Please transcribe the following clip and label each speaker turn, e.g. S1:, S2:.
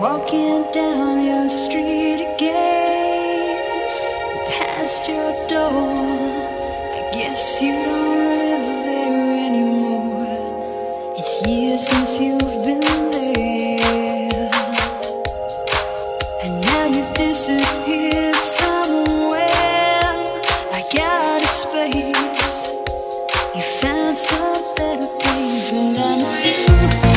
S1: Walking down your street again, past your door. I guess you don't live there anymore. It's years since you've been there, and now you've disappeared somewhere. I got a space. You found some better things, and I'm still.